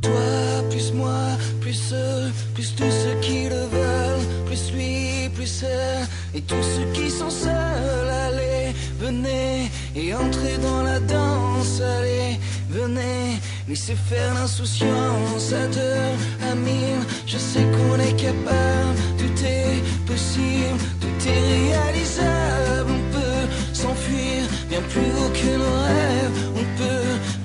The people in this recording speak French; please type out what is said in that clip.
toi, plus moi, plus eux, plus tous ceux qui le veulent, plus lui, plus elle, et tous ceux qui sont seuls. Allez, venez et entrez dans la danse. Allez, venez, laissez faire l'insouciance à deux, à mille. Je sais qu'on est capable, tout est possible, tout est réalisable. On peut s'enfuir bien plus haut que nos rêves. On peut